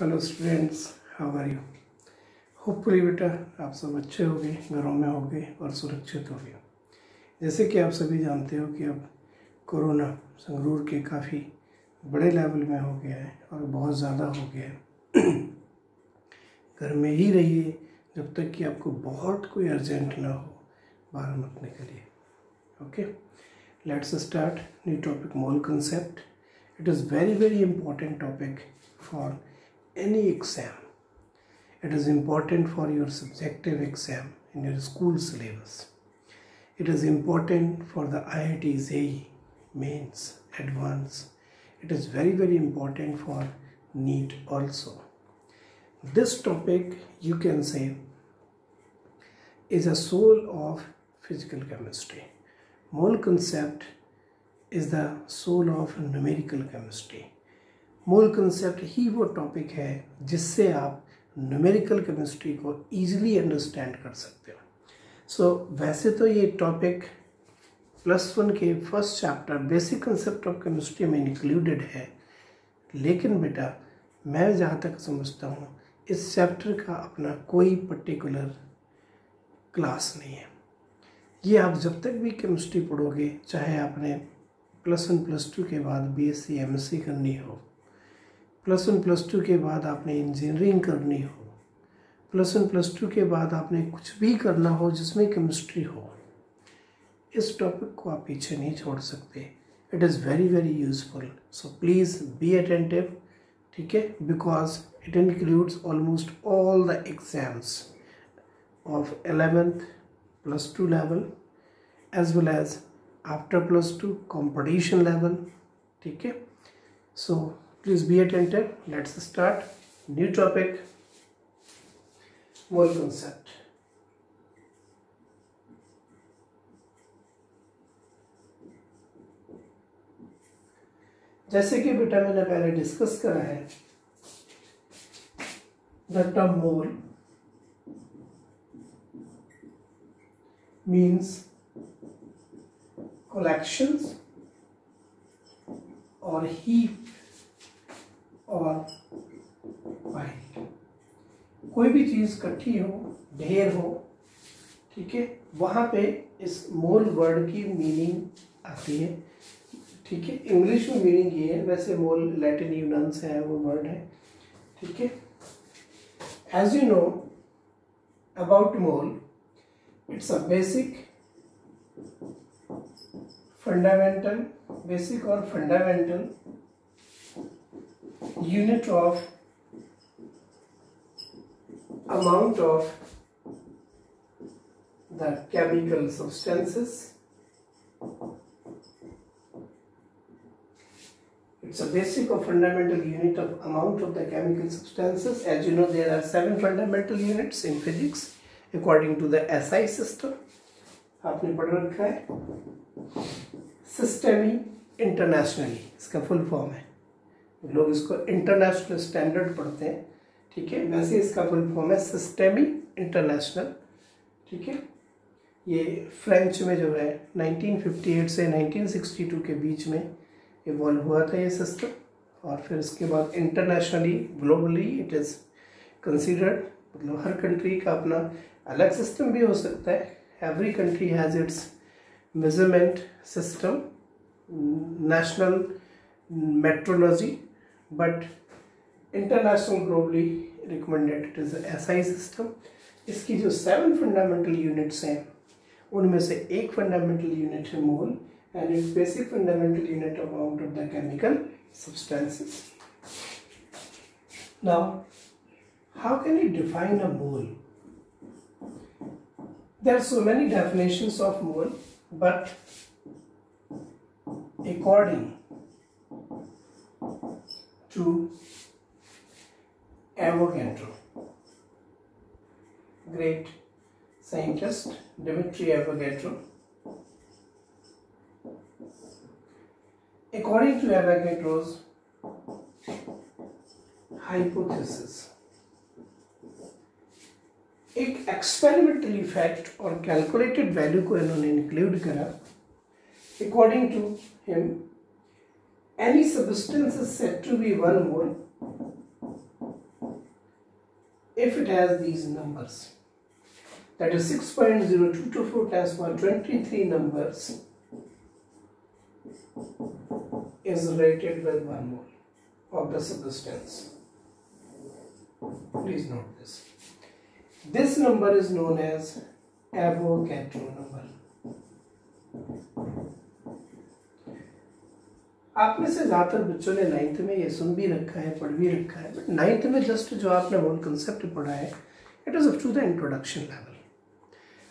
Hello students how are you hopefully बेटा, आप सब अच्छे होंगे घरों में होंगे और सुरक्षित होंगे जैसे कि आप सभी जानते हो कि अब कोरोना संगरूर के काफ़ी बड़े लेवल में हो गया है और बहुत ज़्यादा हो गया है। घर में ही रहिए, जब तक कि आपको बहुत कोई अर्जेंट ना हो, बाहर मत निकलिए। Okay let's start new topic mole concept it is very very important topic for any exam it is important for your subjective exam in your school syllabus. It is important for the IIT JEE mains advanced it is very very important for NEET also. This topic you can say is a soul of physical chemistry. Mole concept is the soul of numerical chemistry. Mole concept ही वो topic है जिससे आप numerical chemistry को easily understand कर सकते हो। So so, वैसे तो ये टॉपिक प्लस वन के first chapter basic concept of chemistry में इंक्लूडेड है। लेकिन बेटा मैं जहाँ तक समझता हूँ इस चैप्टर का अपना कोई पर्टिकुलर क्लास नहीं है। ये आप जब तक भी केमिस्ट्री पढ़ोगे चाहे आपने प्लस वन प्लस टू के बाद B S C M S C करनी हो प्लस वन, प्लस टू के बाद आपने इंजीनियरिंग करनी हो। प्लस वन, प्लस टू के बाद आपने कुछ भी करना हो जिसमें केमिस्ट्री हो, इस टॉपिक को आप पीछे नहीं छोड़ सकते। It is very very useful so please be attentive ठीक है? Because it includes almost all the exams of eleventh plus two level as well as after plus 2 competition level ठीक है? So please be attentive let's start new topic mole concept जैसे कि बेटा मैंने पहले discuss करा है the term mole means collections और heap और pile कोई भी चीज़ इकट्ठी हो, ढेर हो, ठीक है, वहाँ पे इस मोल वर्ड की मीनिंग आती है। ठीक है, इंग्लिश में मीनिंग ये है, वैसे मोल लैटिन यूनान से है, वो वर्ड है। ठीक है as you know about mole it's a basic fundamental basic और fundamental unit of amount of the chemical substances it's a basic or fundamental unit of amount of the chemical substances as you know there are seven fundamental units in physics according to the SI system आपने पढ़ रखा है सिस्टमी internationally इसका full form है लोग इसको international standard पढ़ते हैं, ठीक है? वैसे इसका फुल फॉर्म है सिस्टमी इंटरनेशनल ठीक है? ये फ्रेंच में जो है 1958 से 1962 के बीच में इवॉल्व हुआ था ये सिस्टम और फिर इसके बाद internationally globally it is considered मतलब हर कंट्री का अपना अलग सिस्टम भी हो सकता है। Every country has its measurement system national metrology but international globally recommended it is a SI system इसकी जो सेवन फंडामेंटल यूनिट्स हैं उनमें से एक फंडामेंटल यूनिट है mole and it basic fundamental unit amount of the chemical substances now how can you define a mole there are so many definitions of mole but according to Avogadro great scientist Dimitri Avogadro according to Avogadro's hypothesis एक experimental effect और calculated value को इन्होंने include करा according to him any substance is said to be 1 mole if it has these numbers. That is 6.0224 times 123 numbers is related with 1 mole of the substance. Please note this. This number is known as Avogadro number. आप में से ज़्यादातर बच्चों ने ninth में ये सुन भी रखा है, पढ़ भी रखा है बट नाइन्थ में जस्ट जो आपने मोल कंसेप्ट पढ़ा है it is up to the introduction level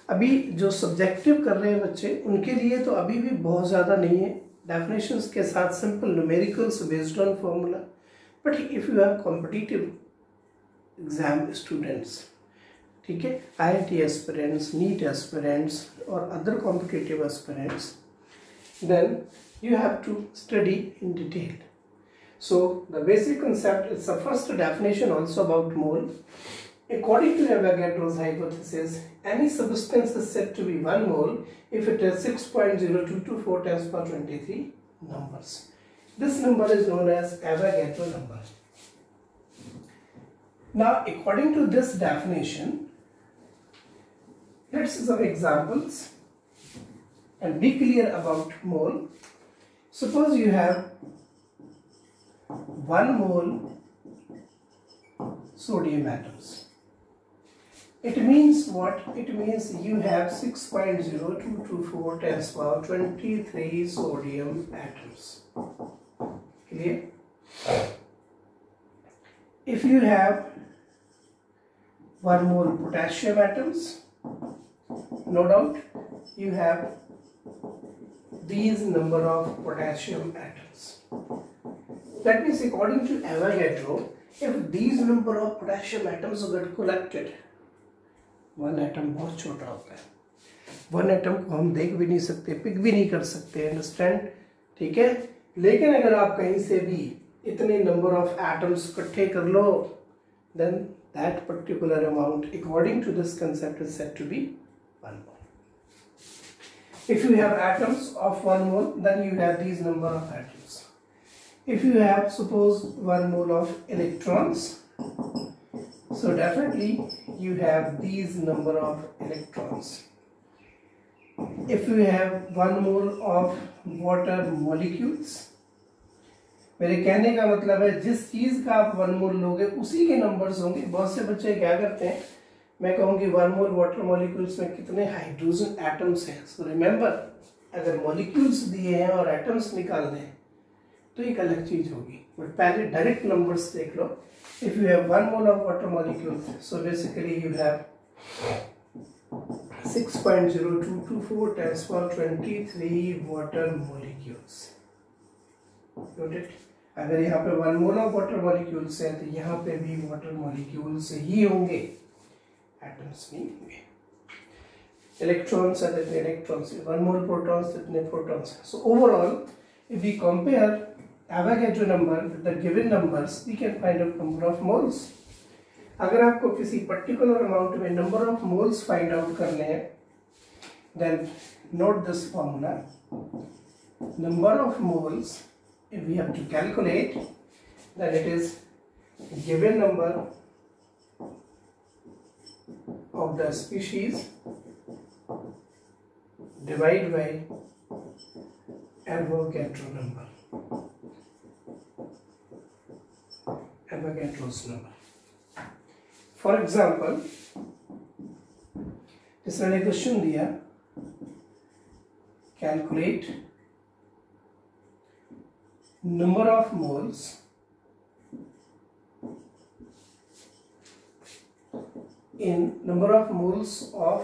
अभी जो सब्जेक्टिव कर रहे हैं बच्चे, उनके लिए तो अभी भी बहुत ज़्यादा नहीं है। डेफिनेशंस के साथ simple numericals based on formula but if you have competitive exam students ठीक है I I T aspirants NEET aspirants और other competitive aspirants then you have to study in detail. So the basic concept is the first definition also about mole. According to Avogadro's hypothesis, any substance is said to be 1 mole if it has 6.0224 times per 23 numbers. This number is known as Avogadro number. Now, according to this definition, let's see some examples and be clear about mole. Suppose you have 1 mole sodium atoms. It means what? It means you have 6.0224 times power 23 sodium atoms. Clear? If you have 1 mole potassium atoms, no doubt you have these number of potassium atoms. That means according to Avogadro, if these number of potassium atoms get collected, one atom बहुत छोटा होता है। One atom को हम देख भी नहीं सकते पिक भी नहीं कर सकते अंडरस्टैंड ठीक है? लेकिन अगर आप कहीं से भी इतने नंबर ऑफ़ एटम्स इकट्ठे कर लो then that particular amount according to this concept is set to be one If you have atoms of 1 mole, then you have these number of atoms. If you have, suppose, 1 mole of electrons, so definitely you have these number of electrons. If you have 1 mole of water molecules, मेरे कहने का मतलब है जिस चीज़ का आप one mole लोगे उसी के नंबर्स होंगे बहुत से बच्चे क्या करते हैं मैं कहूँगी वन मोल वाटर मॉलिक्यूल्स में कितने हाइड्रोजन एटम्स हैं सो रिमेंबर अगर मॉलिक्यूल्स दिए हैं और एटम्स निकालने हैं तो एक अलग चीज़ होगी बट पहले डायरेक्ट नंबर्स देख लो if you have one mole of water molecules so basically you have 6.0224 times for 23 water molecules. Noted? अगर यहाँ पे one mole of water molecules है तो यहाँ पे भी वाटर मॉलिक्यूल्स ही होंगे atoms नहीं होंगे electrons are the electrons one more protons the protons so overall if we compare Avogadro number with the given numbers we can find out number of moles अगर आपको किसी पर्टिकुलर अमाउंट में number of moles find out करने हैं then note this formula number of moles if we have to calculate then it is given number of the species divided by Avogadro number. Avogadro's number. For example, इसने एक question दिया calculate number of moles in number of moles of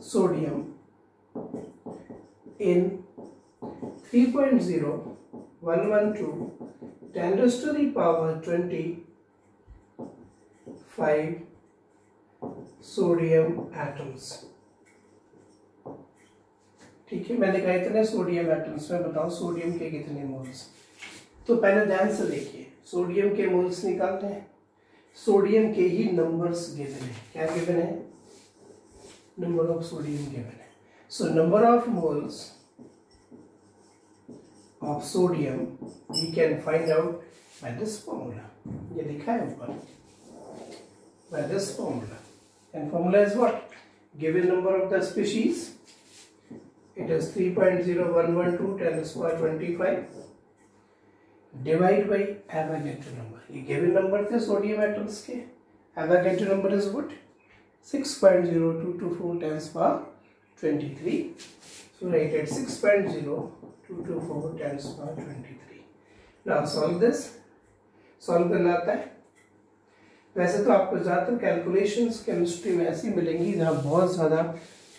sodium in 3.0 112 10 raised to the power 25 sodium atoms ठीक है, मैंने कहा इतने sodium atoms में बताओ सोडियम के कितने मोल्स तो पहले ध्यान से देखिए सोडियम के मोल्स निकालते हैं। सोडियम के ही नंबर्स गिवन है। क्या गिवन है? नंबर ऑफ़ सोडियम गिवन है। So number of moles of sodium we can find out by this formula ये लिखा है ऊपर। By this formula. And formula is what? Given number of the species, it is 3.0112 10 square 25 divide by Avogadro number ये given number थे sodium atoms के Avogadro number is would six point power twenty three so write at six point power twenty three solve this solve करना आता है. वैसे तो आपको ज़्यादातर कैलकुलेशंस केमिस्ट्री में ऐसी मिलेंगी जहाँ बहुत ज़्यादा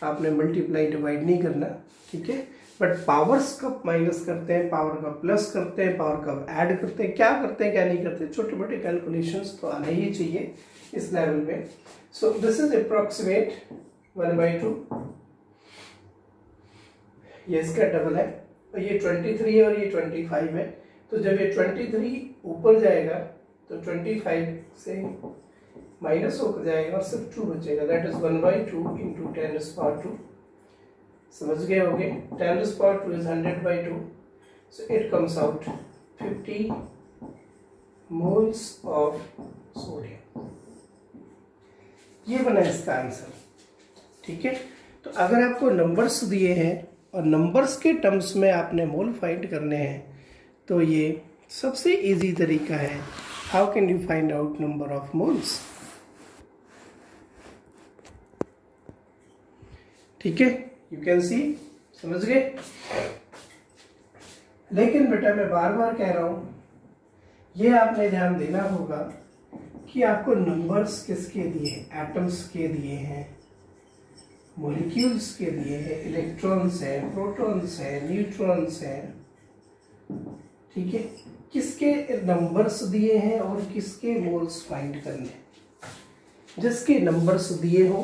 आपने मल्टीप्लाई डिवाइड नहीं करना, ठीक है? बट पावर्स कब माइनस करते हैं पावर का प्लस करते हैं पावर कब ऐड करते हैं। क्या करते हैं, क्या नहीं करते? छोटे मोटे कैलकुलेशंस तो आने ही चाहिए इस लेवल में। So this is approximate one by two ये इसका डबल है। और ये ट्वेंटी थ्री है और ये ट्वेंटी फाइव है। तो जब ये ट्वेंटी थ्री ऊपर जाएगा तो ट्वेंटी फाइव से माइनस होकर जाएगा और सिर्फ़ टू बचेगा। That is one by two into ten is power two समझ गए होंगे? Ten is power two is hundred by two so it comes out fifty moles of sodium ये बना इसका आंसर ठीक है? तो अगर आपको नंबर्स दिए हैं और नंबर्स के टर्म्स में आपने मोल फाइंड करने हैं तो ये सबसे इजी तरीका है. How can you find out number of moles ठीक है? यू कैन सी समझ गए? लेकिन बेटा, मैं बार बार कह रहा हूँ, ये आपने ध्यान देना होगा कि आपको नंबर्स किसके दिए हैं? एटम्स के दिए हैं मोलिक्यूल्स के दिए हैं इलेक्ट्रॉन्स है प्रोटॉन्स है न्यूट्रॉन्स है। ठीक है? किसके नंबर्स दिए हैं और किसके मोल्स फाइंड करने जिसके नंबर्स दिए हो।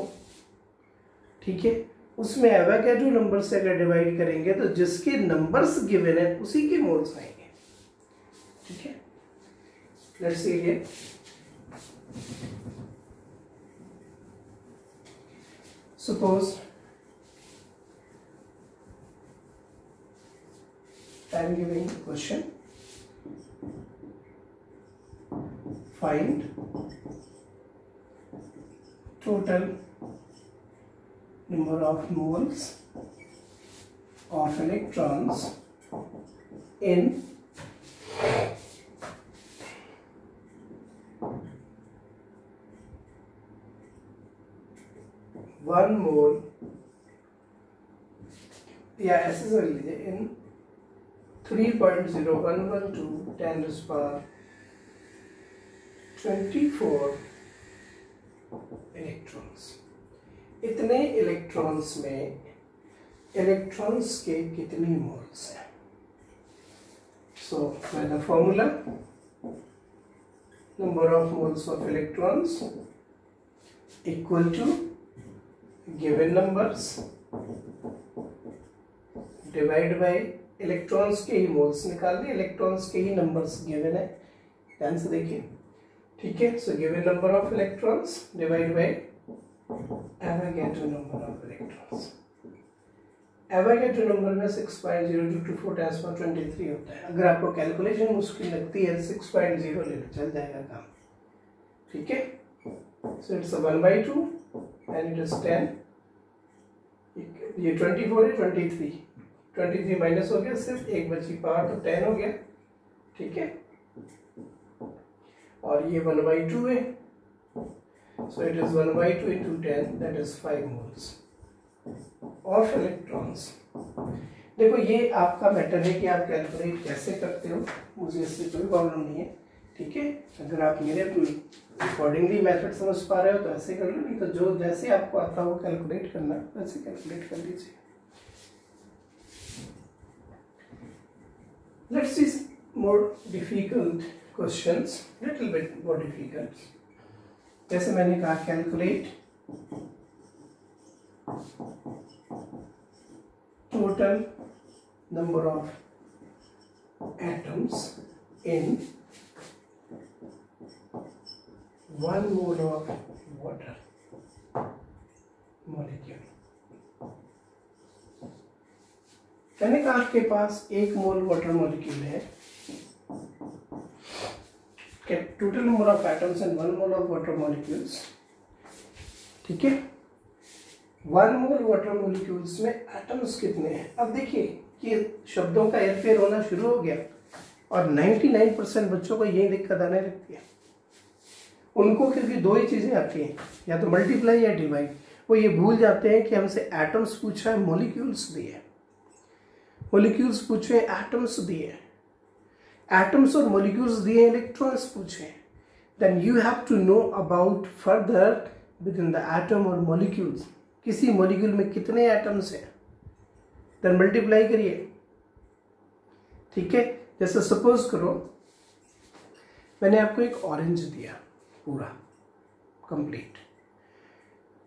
ठीक है? उसमें एवागेड्रो नंबर से अगर डिवाइड करेंगे तो जिसके नंबर्स गिवन है, उसी के मोल्स आएँगे। ठीक है? Let's see here suppose I am giving the question. Find number of moles of electrons in one mole yeah accessory in 3.0112 10 to the power 24 electrons. इतने इलेक्ट्रॉन्स में इलेक्ट्रॉन्स के कितने मोल्स हैं? So the formula number of moles of electrons equal to given numbers divide by electrons के ही moles निकाल दिए electrons के ही नंबर्स गिवन है। ध्यान से देखिए। ठीक है? So given number of electrons divide by Avogadro number of electrons Avogadro number में 6.0224 10 पर 23 होता है। अगर आपको कैलकुलेशन मुश्किल लगती है 6.0 ले लो, चल जाएगा काम। ठीक है? So it's 1 by 2 and it is 10 ये 24 है 23 23 माइनस हो गया सिर्फ़ एक बची पावर तो 10 हो गया। ठीक है? और ये 1 बाई टू है। So it is 1 by 2 into 10 that is 5 moles of electrons. देखो, ये आपका मैटर है कि आप कैलकुलेट कैसे करते हो। मुझे इससे कोई प्रॉब्लम नहीं है, ठीक है? अगर आप मेरे अकॉर्डिंगली मेथड समझ पा रहे हो तो ऐसे कर लो, नहीं तो जो जैसे आपको आता हो कैलकुलेट करना, वैसे कैलकुलेट कर लीजिए। Let's see more difficult questions, little bit more difficult. जैसे मैंने कहा calculate total number of atoms in one mole of water molecule मैंने कहा, आपके पास एक मोल वाटर मॉलिक्यूल है। Total number of atoms and one mole of water molecules ठीक है? वन मोल वाटर मोलिक्यूल्स में एटम्स कितने हैं? अब देखिए, ये शब्दों का एयरफेयर होना शुरू हो गया और 99 परसेंट बच्चों को यही दिक्कत आने लगती है। उनको क्योंकि दो ही चीज़ें आती हैं, या तो मल्टीप्लाई या डिवाइड वो ये भूल जाते हैं कि हमसे एटम्स पूछा है मोलिक्यूल्स दिए मोलिक्यूल्स पूछे एटम्स दिए एटम्स और मोलिक्यूल्स दिए इलेक्ट्रॉन्स पूछे then you have to know about further with in the atom और मोलिक्यूल्स किसी मोलिक्यूल में कितने एटम्स हैं? देन मल्टीप्लाई करिए। ठीक है? जैसे सपोज़ करो, मैंने आपको एक ऑरेंज दिया पूरा कंप्लीट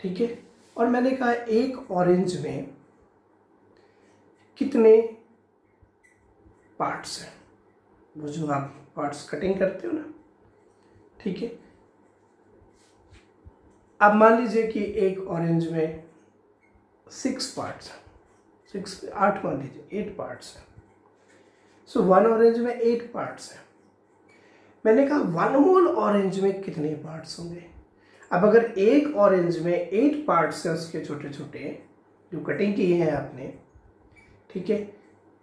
ठीक है? और मैंने कहा, एक ऑरेंज में कितने पार्ट्स हैं? वो जो आप पार्ट्स कटिंग करते हो ना, ठीक है? अब मान लीजिए कि एक ऑरेंज में सिक्स पार्ट्स सिक्स आठ मान लीजिए एट पार्ट्स हैं। सो वन ऑरेंज में एट पार्ट्स हैं। मैंने कहा वन होल ऑरेंज में कितने पार्ट्स होंगे? अब अगर एक ऑरेंज में एट पार्ट्स हैं उसके छोटे छोटे जो कटिंग किए हैं आपने, ठीक है?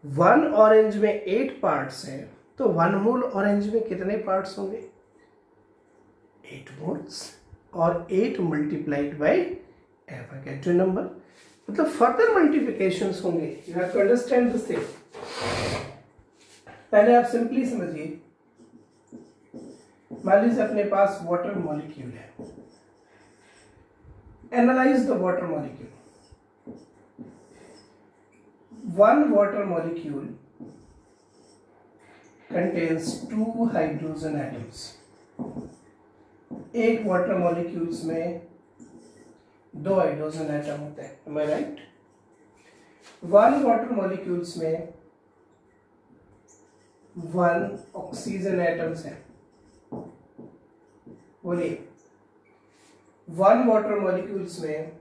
वन ऑरेंज में एट पार्ट्स हैं तो वन मोल ऑरेंज में कितने पार्ट्स होंगे? एट मोल्स और eight multiplied by get number मतलब फर्दर मल्टीप्लिकेशन होंगे। You have to understand this thing पहले आप सिंपली समझिए। मान लीजिए अपने पास वाटर मॉलिक्यूल है। Analyse the water molecule one water molecule contains two hydrogen atoms एक वाटर मॉलिक्यूल्स में दो हाइड्रोजन एटम होते हैं. राइट वन वाटर मॉलिक्यूल्स में वन ऑक्सीजन एटम्स हैं. बोलिए. वन वाटर मॉलिक्यूल्स में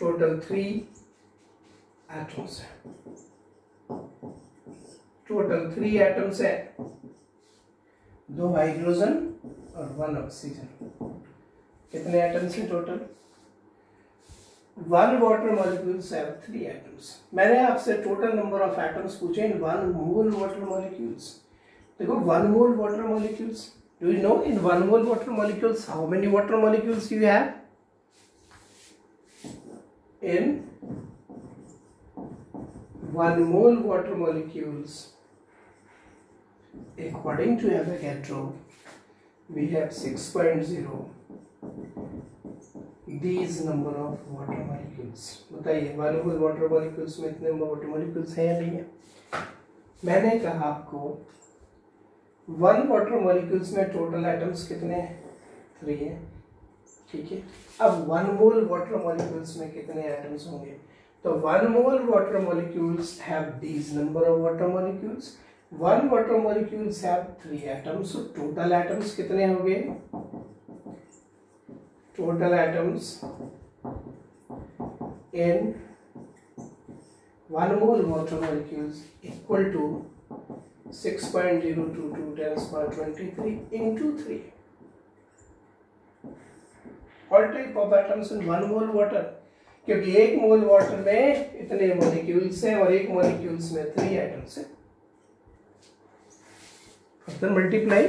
टोटल थ्री एटम्स हैं. टोटल थ्री एटम्स है। दो हाइड्रोजन और वन ऑक्सीजन कितने एटम्स हैं total one water molecules have three atoms मैंने आपसे टोटल नंबर ऑफ़ एटम्स पूछे in one mole water molecules देखो one mole water molecules do you know in one mole water molecules how many water molecules you have in one mole water molecules according to Avogadro we have 6.0 these number of water molecules. बताइए one mole water molecules में इतने water molecules हैं या नहीं है? मैंने कहा आपको वन वाटर मॉलिक्यूल्स में टोटल एटम्स कितने हैं? थ्री है। ठीक है? अब वन मोल वाटर मॉलिक्यूल्स में कितने एटम्स होंगे? तो one mole water molecules have these number of water molecules one water molecules have three atoms total atoms कितने हो गए? Total atoms in one mole water molecules equal to six point zero two two 6.022 times per 23 into 3 all type of atoms in one mole water, क्योंकि एक mole water में इतने molecules हैं और एक मॉलिक्यूल्स में थ्री एटम्स हैं। Further multiply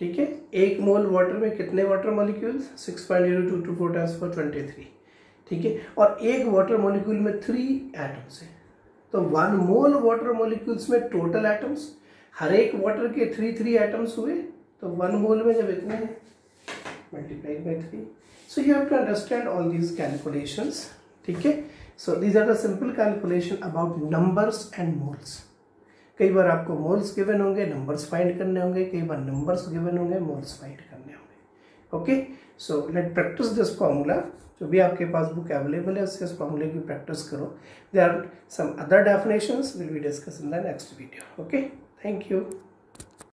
ठीक है? एक मोल वाटर में कितने water molecules six point zero two two four times four twenty three ठीक है? और एक वाटर मॉलिक्यूल में थ्री एटम्स हैं। तो वन मोल वाटर मॉलिक्यूल्स में टोटल एटम्स हर एक वाटर के थ्री थ्री एटम्स हुए तो वन मोल में जब इतने multiplied by three so you have to understand all these calculations ठीक है? So these are the simple calculation about numbers and moles कई बार आपको मोल्स गिवन होंगे नंबर्स फाइंड करने होंगे, कई बार नंबर्स गिवन होंगे मोल्स फाइंड करने होंगे। Okay so let practice this formula जो भी आपके पास बुक अवेलेबल है, उससे इस फॉर्मूले की प्रैक्टिस करो। They are some other definitions will be discuss in the next video okay thank you